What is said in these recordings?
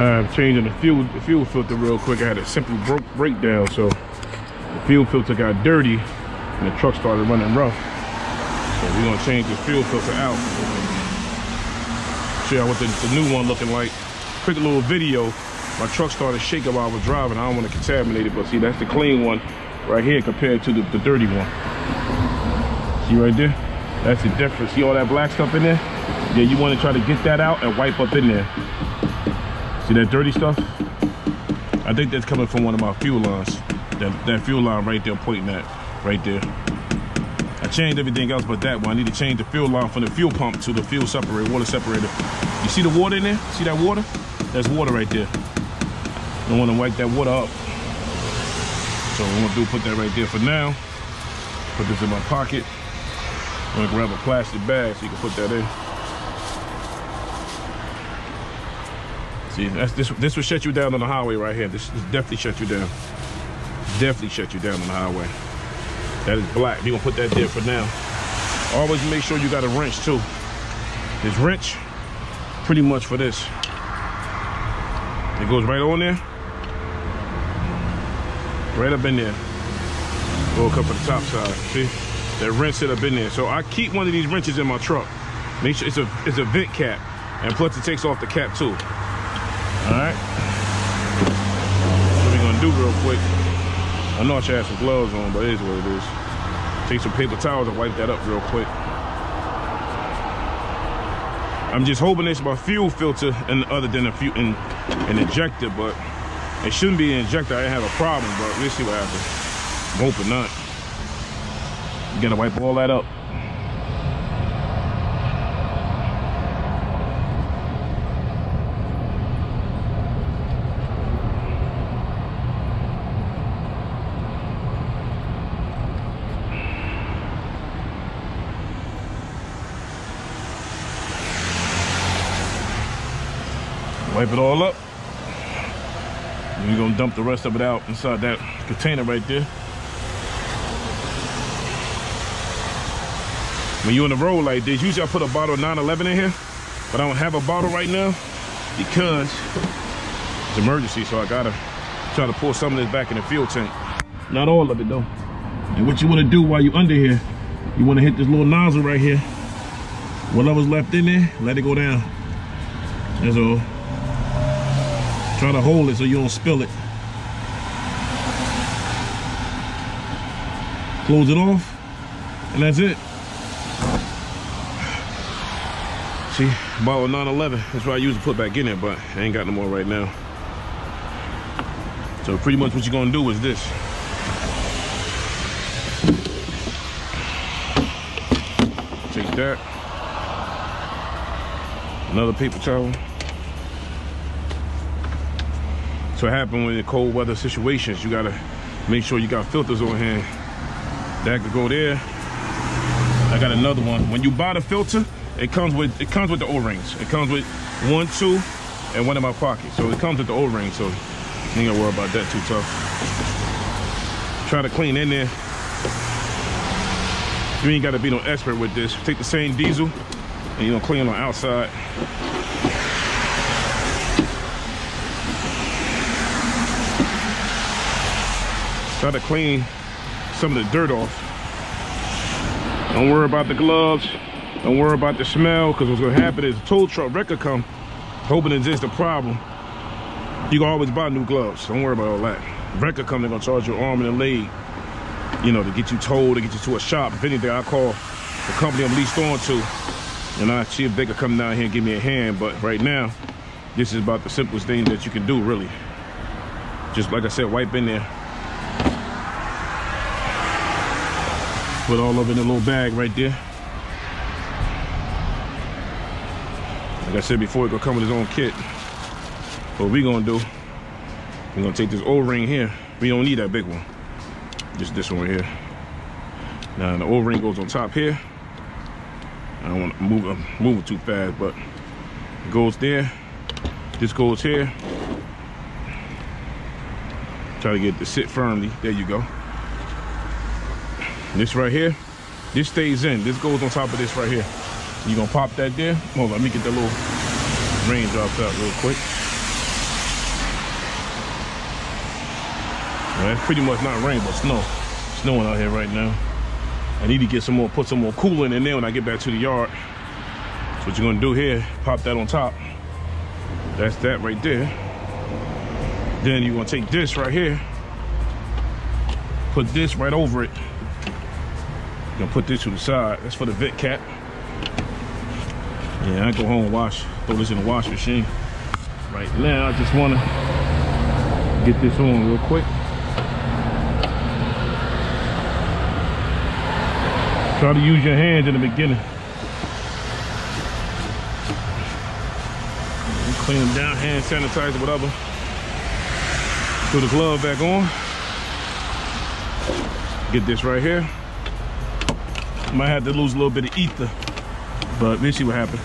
I'm changing the fuel the fuel filter real quick. I had a simple broke breakdown, so the fuel filter got dirty and the truck started running rough. So we're gonna change the fuel filter out. Show y'all what the, the new one looking like. Quick little video. My truck started shaking while I was driving. I don't want to contaminate it, but see that's the clean one right here compared to the, the dirty one. See right there? That's the difference. See all that black stuff in there? Yeah, you want to try to get that out and wipe up in there. See that dirty stuff? I think that's coming from one of my fuel lines. That, that fuel line right there pointing at, right there. I changed everything else but that one. I need to change the fuel line from the fuel pump to the fuel separator, water separator. You see the water in there? See that water? That's water right there. I want to wipe that water up. So I'm gonna do, put that right there for now. Put this in my pocket. I'm gonna grab a plastic bag so you can put that in. See, that's this this will shut you down on the highway right here. This, this definitely shut you down. Definitely shut you down on the highway. That is black. You're gonna put that there for now. Always make sure you got a wrench too. This wrench, pretty much for this. It goes right on there. Right up in there. Go up for the top side. See? That wrench sit up in there. So I keep one of these wrenches in my truck. Make sure it's a it's a vent cap. And plus it takes off the cap too. Alright. What we gonna do real quick. I know I should have some gloves on, but it is what it is. Take some paper towels and wipe that up real quick. I'm just hoping it's my fuel filter and other than a few and an injector, but it shouldn't be an injector. I didn't have a problem, but we'll see what happens. I'm hoping not. You gotta wipe all that up. Wipe it all up. We're gonna dump the rest of it out inside that container right there. When you're the road like this, usually I put a bottle of 911 in here, but I don't have a bottle right now because it's emergency, so I gotta try to pour some of this back in the fuel tank. Not all of it though. And what you wanna do while you're under here, you wanna hit this little nozzle right here. Whatever's left in there, let it go down. That's all. Try to hold it so you don't spill it. Close it off, and that's it. See, bottle 911, that's what I usually put back in there, but I ain't got no more right now. So pretty much what you're gonna do is this. Take that. Another paper towel. So happen when in cold weather situations, you gotta make sure you got filters on hand. That could go there. I got another one. When you buy the filter, it comes with it comes with the O-rings. It comes with one, two, and one in my pocket. So it comes with the O-ring, so you ain't gotta worry about that too tough. Try to clean in there. You ain't gotta be no expert with this. Take the same diesel and you know clean on the outside. Try to clean some of the dirt off. Don't worry about the gloves. Don't worry about the smell, because what's gonna happen is a tow truck wrecker come, hoping it's just a problem. You can always buy new gloves. Don't worry about all that. Wrecker come, they're gonna charge your arm and a leg, you know, to get you towed, to get you to a shop. If anything, I call the company I'm leased on to, and I see if they could come down here and give me a hand. But right now, this is about the simplest thing that you can do, really. Just like I said, wipe in there. Put all of it in a little bag right there. Like I said before, it gonna come with his own kit. What we gonna do, we're gonna take this O-ring here. We don't need that big one. Just this one right here. Now the O-ring goes on top here. I don't wanna move, moving too fast, but it goes there. This goes here. Try to get it to sit firmly. There you go. This right here, this stays in. This goes on top of this right here. You gonna pop that there? Hold on, let me get the little raindrops out real quick. Well, that's pretty much not rain, but snow. Snowing out here right now. I need to get some more, put some more coolant in there when I get back to the yard. So what you're gonna do here, pop that on top. That's that right there. Then you're gonna take this right here, put this right over it, Gonna put this to the side. That's for the vent cap. Yeah, I go home and wash, throw this in the wash machine. Right now, I just wanna get this on real quick. Try to use your hands in the beginning. Clean them down, hand sanitizer, whatever. Put the glove back on. Get this right here. Might have to lose a little bit of ether, but we'll see what happens.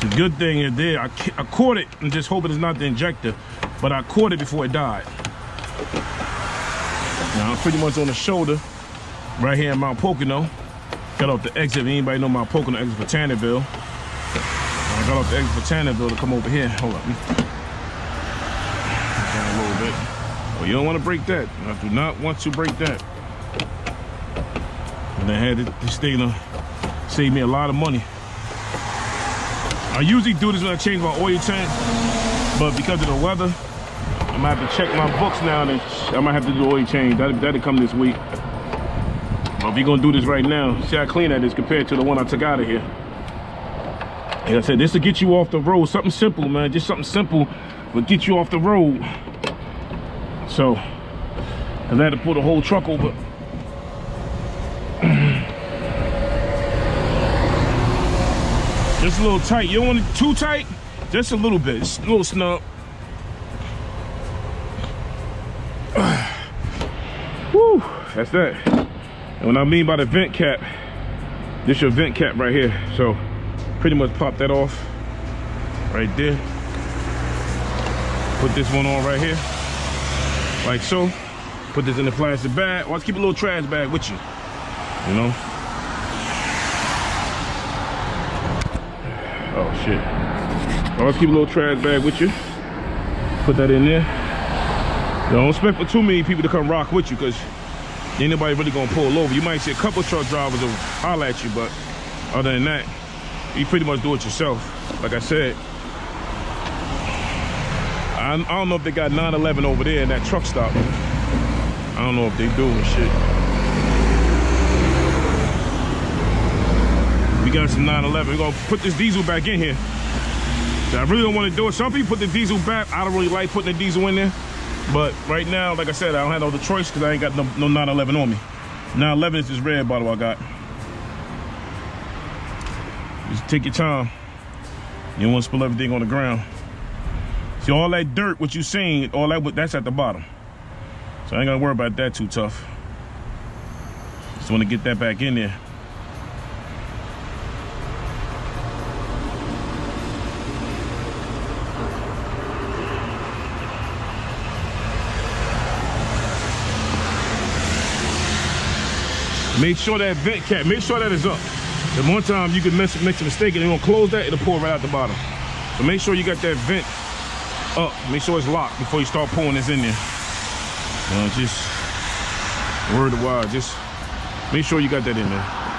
The good thing it did. I, I caught it and just hoping it's not the injector, but I caught it before it died. Now I'm pretty much on the shoulder, right here in Mount Pocono. Got off the exit, if anybody know Mount Pocono exit for Tannersville. I got off the exit for Tannersville to come over here. Hold up. A little bit. Oh, you don't want to break that. I do not want to break that. I had this thing to save me a lot of money. I usually do this when I change my oil tank, but because of the weather, I'm gonna have to check my books now and I might have to do oil change. That, that'll come this week. But if you're gonna do this right now, see how clean that is compared to the one I took out of here. Like I said, this will get you off the road. Something simple, man. Just something simple will get you off the road. So, I had to pull the whole truck over. Just a little tight. You don't want it too tight? Just a little bit. Just a little snug. Woo, that's that. And what I mean by the vent cap, this your vent cap right here. So pretty much pop that off right there. Put this one on right here, like so. Put this in the plastic bag. Always keep a little trash bag with you, you know? Shit. Always keep a little trash bag with you. Put that in there. Don't expect for too many people to come rock with you because ain't nobody really gonna pull over. You might see a couple truck drivers will holler at you, but other than that, you pretty much do it yourself. Like I said, I, I don't know if they got 911 over there in that truck stop. I don't know if they do and shit. We got some 911. We're gonna put this diesel back in here. I really don't want to do it. Some people put the diesel back. I don't really like putting the diesel in there. But right now, like I said, I don't have no other choice because I ain't got no, no 911 on me. 911 is this red bottle I got. Just take your time. You don't want to spill everything on the ground. See, all that dirt, what you seen, all that, that's at the bottom. So I ain't gonna worry about that too tough. Just want to get that back in there. Make sure that vent cap, make sure that is up. The one time you can make, make a mistake and you're gonna close that, it'll pour right out the bottom. So make sure you got that vent up. Make sure it's locked before you start pulling this in there. Uh, just word of wire, just make sure you got that in there.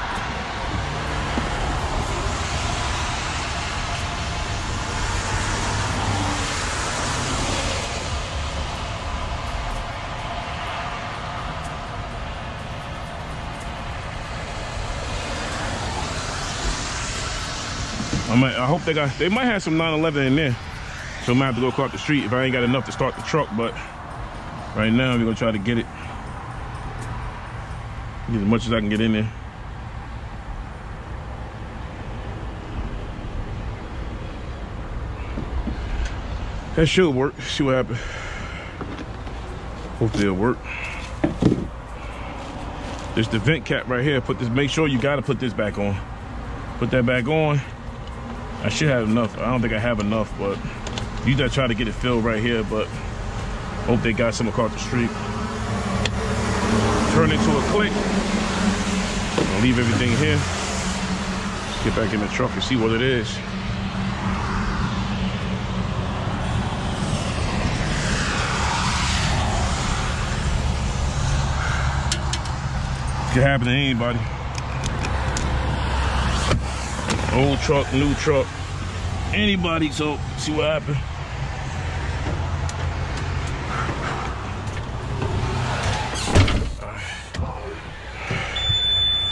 Might, I hope they got, they might have some 911 in there. So I might have to go across the street if I ain't got enough to start the truck, but right now we're gonna try to get it. Get as much as I can get in there. That should work. See what happens. Hopefully it'll work. There's the vent cap right here. Put this, make sure you gotta put this back on. Put that back on. I should have enough. I don't think I have enough, but you gotta try to get it filled right here, but hope they got some across the street. Turn into a click. I'll leave everything here. Let's get back in the truck and see what it is. Could happen to anybody. Old truck, new truck, anybody. So see what happened.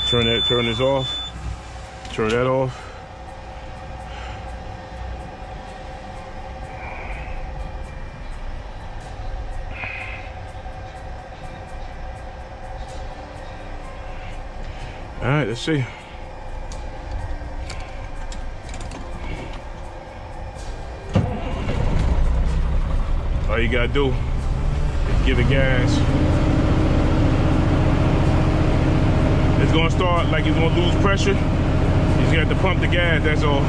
Turn that, turn this off. Turn that off. All right, let's see. All you gotta do is give it gas. It's gonna start like it's gonna lose pressure. You just got to pump the gas, that's all.